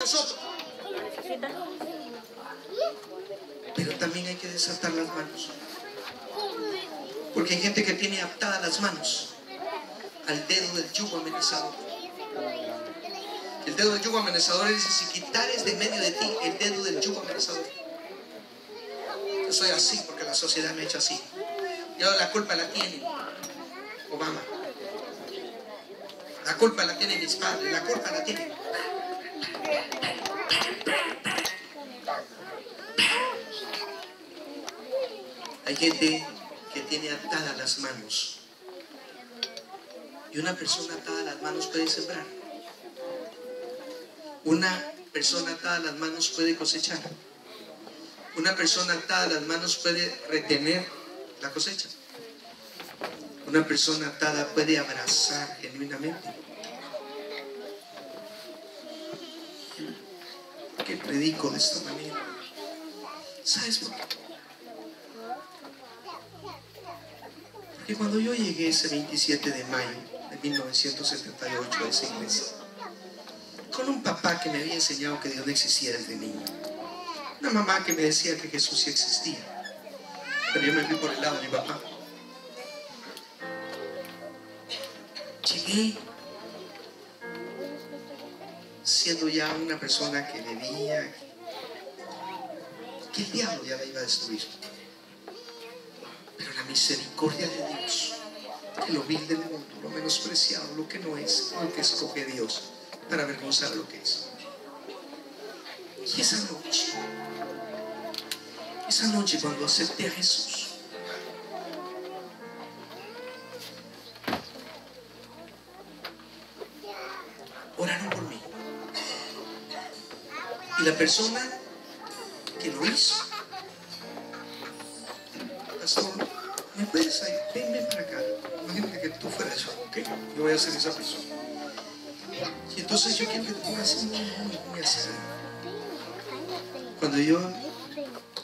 nosotros. Pero también hay que desatar las manos. Porque hay gente que tiene atadas las manos al dedo del yugo amenazador. El dedo del yugo amenazador dice, si quitares de medio de ti el dedo del yugo amenazador. Yo soy así porque la sociedad me ha hecho así. Yo la culpa la tiene Obama. La culpa la tiene mis padres, la culpa la tiene. Hay gente que tiene atadas las manos. Y una persona atada las manos puede sembrar. Una persona atada las manos puede cosechar. Una persona atada las manos puede retener la cosecha. Una persona atada puede abrazar genuinamente. Qué predico de esta manera? ¿Sabes por qué? Porque cuando yo llegué ese 27 de mayo de 1978 a esa iglesia, con un papá que me había enseñado que Dios no existía desde niño, una mamá que me decía que Jesús sí existía, pero yo me fui por el lado de mi papá. Llegué siendo ya una persona que bebía, que el diablo ya la iba a destruir. Pero la misericordia de Dios, lo vil del mundo, lo menospreciado, lo que no es, lo que escoge Dios para avergonzar lo que es. Y esa noche, esa noche cuando acepté a Jesús, la persona que lo hizo, pastor, ¿me puedes ayudar? Ven, ven para acá. Imagínate que tú fueras yo, ¿ok? Yo voy a ser esa persona. Y entonces yo quiero que te pongas. Cuando yo,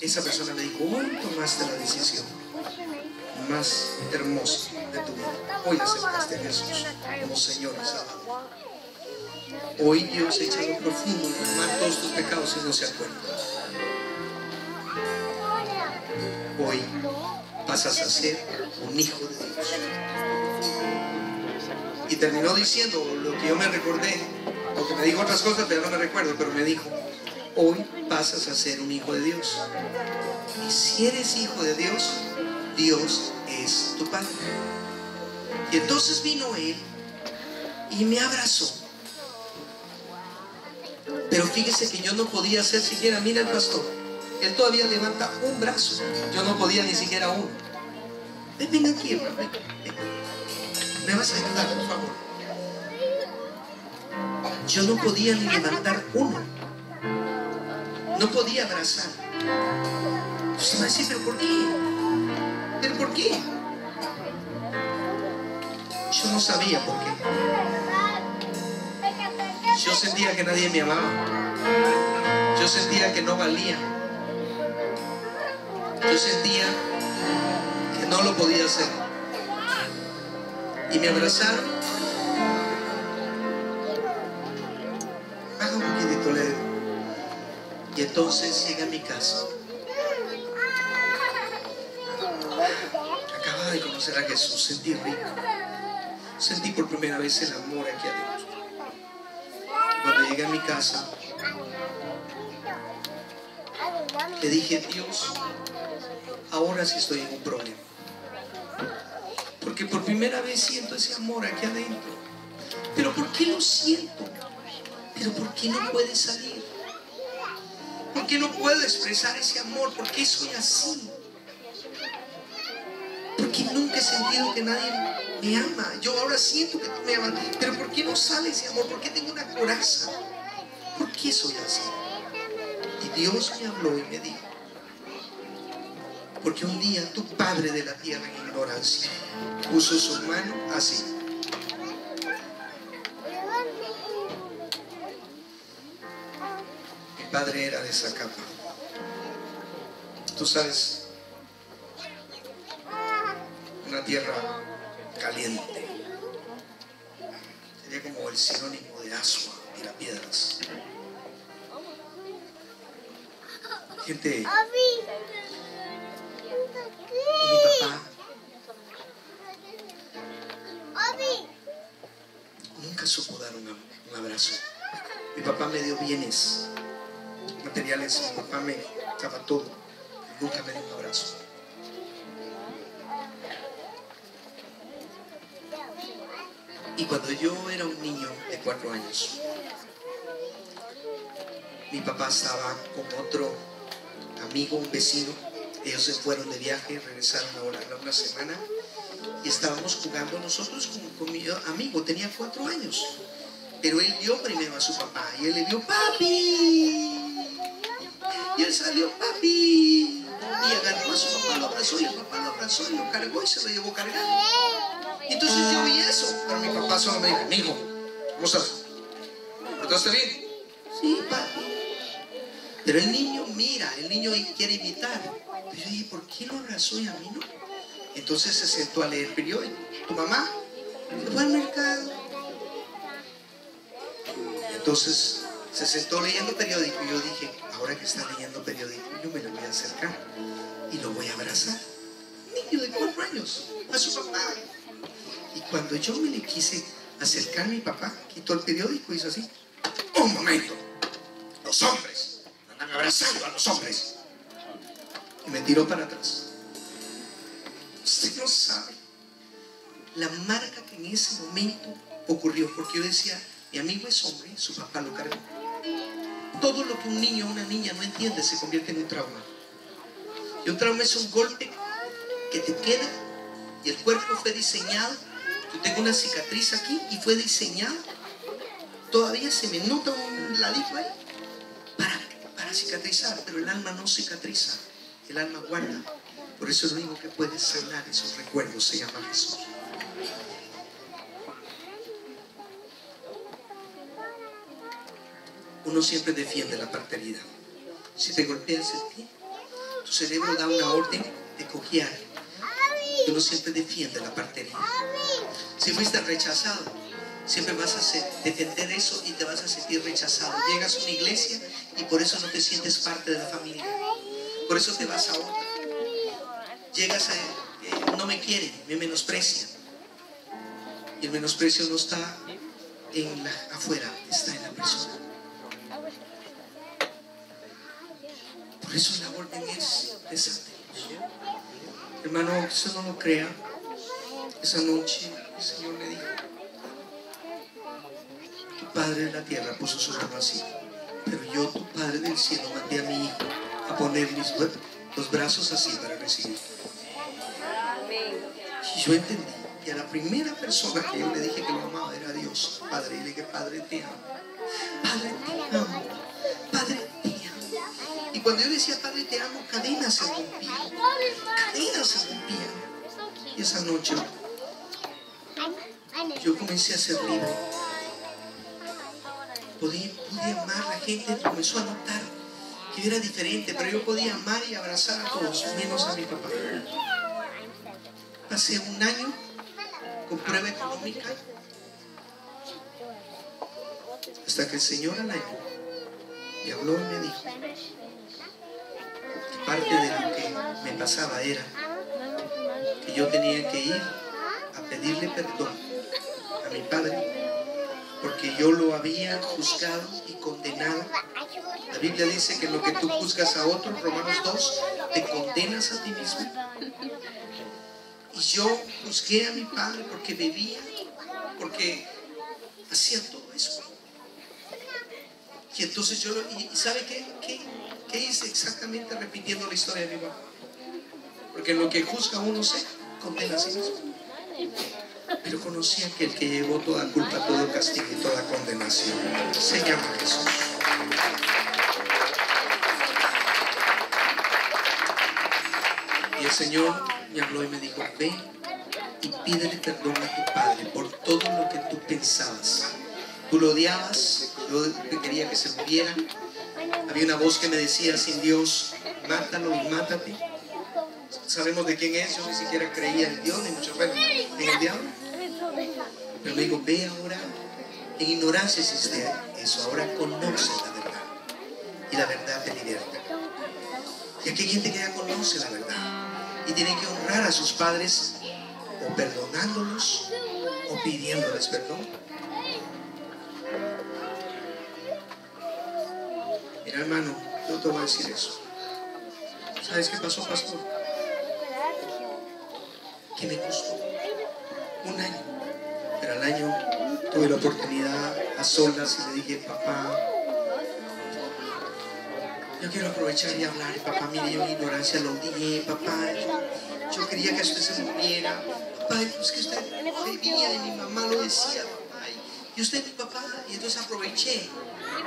esa persona me dijo, hoy tomaste la decisión más hermosa de tu vida. Hoy aceptaste a Jesús como Señor y. Hoy Dios ha echado profundo en el mar todos tus pecados y no se acuerda. Hoy pasas a ser un hijo de Dios. Y terminó diciendo lo que yo me recordé, porque me dijo otras cosas, pero no me recuerdo, pero me dijo, hoy pasas a ser un hijo de Dios. Y si eres hijo de Dios, Dios es tu Padre. Y entonces vino Él y me abrazó. Pero fíjese que yo no podía hacer siquiera, mira el pastor, él todavía levanta un brazo, yo no podía ni siquiera uno. Ven, ven aquí, hermano. Me vas a ayudar, por favor. Yo no podía ni levantar uno. No podía abrazar. Usted va a pero ¿por qué? ¿Pero por qué? Yo no sabía por qué. Yo sentía que nadie me amaba. Yo sentía que no valía. Yo sentía que no lo podía hacer. Y me abrazaron. Baja un poquitito, Leo. Y entonces llegué a mi casa. Acababa de conocer a Jesús, sentí rico. Sentí por primera vez el amor aquí adentro. Llegué a mi casa, le dije, Dios, ahora sí estoy en un problema. Porque por primera vez siento ese amor aquí adentro. Pero ¿por qué lo siento? Pero ¿por qué no puede salir? ¿Por qué no puedo expresar ese amor? ¿Por qué soy así? Porque nunca he sentido que nadie me ama. Yo ahora siento que tú me amas. Pero ¿por qué no sale ese amor? ¿Por qué tengo una coraza? ¿Por qué soy así? Y Dios me habló y me dijo, porque un día tu Padre de la tierra en ignorancia puso su mano así. Mi padre era de esa capa. Tú sabes, una tierra Sería como el sinónimo de asua, piedras. Gente, y mi papá nunca supo dar un, un abrazo. Mi papá me dio bienes materiales, mi papá me daba todo, nunca me dio un abrazo. Y cuando yo era un niño de cuatro años, mi papá estaba con otro amigo, un vecino. Ellos se fueron de viaje, regresaron ahora una semana y estábamos jugando nosotros con, con mi amigo, tenía cuatro años. Pero él vio primero a su papá y él le vio, papi. Y él salió, papi. Y agarró a su papá, lo abrazó y el papá lo abrazó y lo cargó y se lo llevó cargando. Entonces yo vi eso, pero mi papá solo me dijo, mijo, ¿cómo estás? ¿Portaste bien? Sí, papi. Pero el niño mira, el niño quiere imitar. Pero yo dije, ¿por qué lo abrazó y a mí no? Entonces se sentó a leer periódico. ¿Tu mamá? Se fue al mercado. Entonces se sentó leyendo periódico y yo dije, ahora que está leyendo periódico, yo me lo voy a acercar y lo voy a abrazar. Niño de cuatro años, a su papá. Y cuando yo me le quise acercar a mi papá, quitó el periódico y hizo así. Un momento, los hombres andan abrazando a los hombres. Y me tiró para atrás. Usted no sabe la marca que en ese momento ocurrió, porque yo decía, mi amigo es hombre, su papá lo cargó. Todo lo que un niño o una niña no entiende se convierte en un trauma. Y un trauma es un golpe que te queda y el cuerpo fue diseñado. Yo tengo una cicatriz aquí y fue diseñado. Todavía se me nota un ladito ahí para, para cicatrizar, pero el alma no cicatriza, el alma guarda. Por eso es lo único que puede sanar esos recuerdos, se llama Jesús. Uno siempre defiende la parteridad. Si te golpeas el pie, tu cerebro da una orden de cojear. Uno siempre defiende la parteridad. Si fuiste rechazado, siempre vas a defender eso y te vas a sentir rechazado. Llegas a una iglesia y por eso no te sientes parte de la familia. Por eso te vas a otra. Llegas a, eh, no me quieren, me menosprecian. Y el menosprecio no está en afuera, está en la persona. Por eso la orden es desatemos. Hermano, eso no lo crea. Esa noche el Señor le dijo, tu Padre de la tierra puso su mano así, pero yo, tu Padre del cielo, mandé a mi Hijo a poner mis los brazos así para recibir. Y yo entendí que a la primera persona que yo le dije que lo amaba era Dios, Padre, y le dije, Padre, te amo. Padre, te amo. Cuando yo decía, Padre, te amo, cadenas se rompían. Cadenas se rompían. Y esa noche yo comencé a ser libre. Podía, podía amar, la gente comenzó a notar que era diferente, pero yo podía amar y abrazar a todos, menos a mi papá. Hace un año, con prueba económica, hasta que el Señor al año me habló y me dijo parte de lo que me pasaba era que yo tenía que ir a pedirle perdón a mi padre porque yo lo había juzgado y condenado. La Biblia dice que lo que tú juzgas a otro, Romanos 2, te condenas a ti mismo. Y yo juzgué a mi padre porque bebía, porque hacía todo eso. Y entonces yo, ¿y sabe qué, qué, qué hice exactamente repitiendo la historia de mi papá? Porque lo que juzga uno se condena a sí mismo. Pero conocía que el que llevó toda culpa, todo castigo y toda condenación se llama Jesús. Y el Señor me habló y me dijo, ve y pídele perdón a tu Padre por todo lo que tú pensabas. Tú lo odiabas, yo quería que se muriera. Había una voz que me decía, sin Dios, mátalo y mátate. Sabemos de quién es, yo ni siquiera creía en Dios, ni mucho menos en el diablo. Pero me digo, ve ahora, en ignorancia existe eso, ahora conoce la verdad. Y la verdad te liberta. Y aquí hay gente que ya conoce la verdad y tiene que honrar a sus padres o perdonándolos o pidiéndoles perdón. Mira hermano, yo te voy a decir eso. ¿Sabes qué pasó, pastor? Que me costó un año. Pero al año tuve la oportunidad a solas y le dije, papá, yo quiero aprovechar y hablar. Papá, mire, yo mi ignorancia lo dije, papá. Yo, quería que usted se muriera. Papá, es que usted vivía y mi mamá lo decía, papá. Y usted es mi papá. Y entonces aproveché.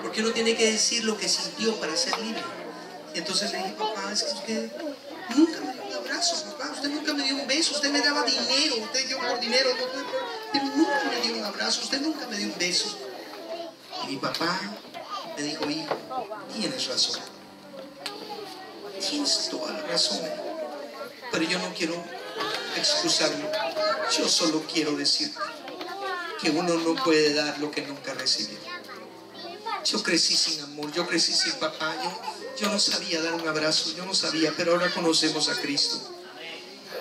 Porque uno tiene que decir lo que sintió para ser libre. Y entonces le dije, papá, es que usted nunca me dio un abrazo, papá. Usted nunca me dio un beso. Usted me daba dinero. Usted dio por dinero. pero nunca me dio un abrazo. Usted nunca me dio un beso. Y mi papá me dijo, hijo, tienes razón. Tienes toda la razón. Pero yo no quiero excusarme. Yo solo quiero decir que uno no puede dar lo que nunca recibió. Yo crecí sin amor, yo crecí sin papá, yo, no sabía dar un abrazo, yo no sabía, pero ahora conocemos a Cristo.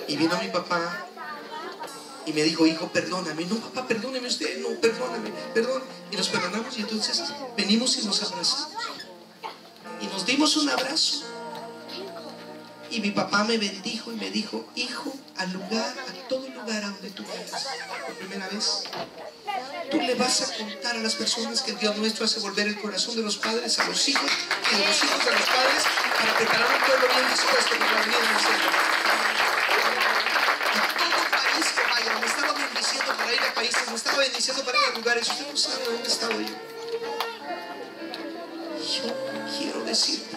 Y vino mi papá y me dijo, hijo, perdóname. No, papá, perdóneme usted, no, perdóname, perdón. Y nos perdonamos y entonces venimos y nos abrazamos. Y nos dimos un abrazo. Y mi papá me bendijo y me dijo, hijo, al lugar, a todo lugar a donde tú vayas, por primera vez, tú le vas a contar a las personas que Dios nuestro hace volver el corazón de los padres a los hijos y de los hijos a los padres para preparar un pueblo bien dispuesto para la venida del. A todo país que vaya, me estaba bendiciendo para ir a países, me estaba bendiciendo para ir a lugares, usted no sabe dónde estaba yo. Yo quiero decirte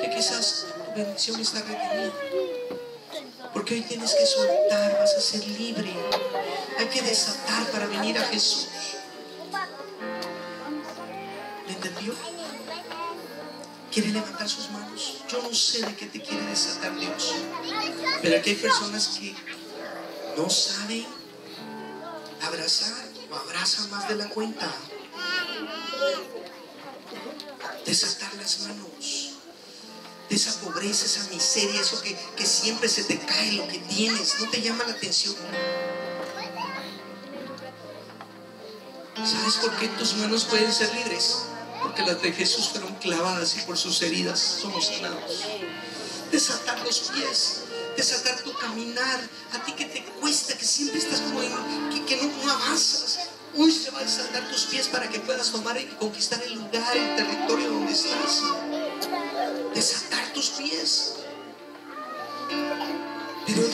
que quizás bendición está retenida. Porque hoy tienes que soltar, vas a ser libre. Hay que desatar para venir a Jesús. ¿Me entendió? Quiere levantar sus manos. Yo no sé de qué te quiere desatar Dios. Pero aquí hay personas que no saben abrazar o abrazan más de la cuenta. Desatar las manos esa pobreza, esa miseria, eso que, que siempre se te cae lo que tienes, no te llama la atención. ¿Sabes por qué tus manos pueden ser libres? Porque las de Jesús fueron clavadas y por sus heridas somos sanados. Desatar los pies, desatar tu caminar, a ti que te cuesta, que siempre estás como en, que, no, no avanzas. Hoy se va a desatar tus pies para que puedas tomar y conquistar el lugar, el territorio donde estás desatar tus pies. Pero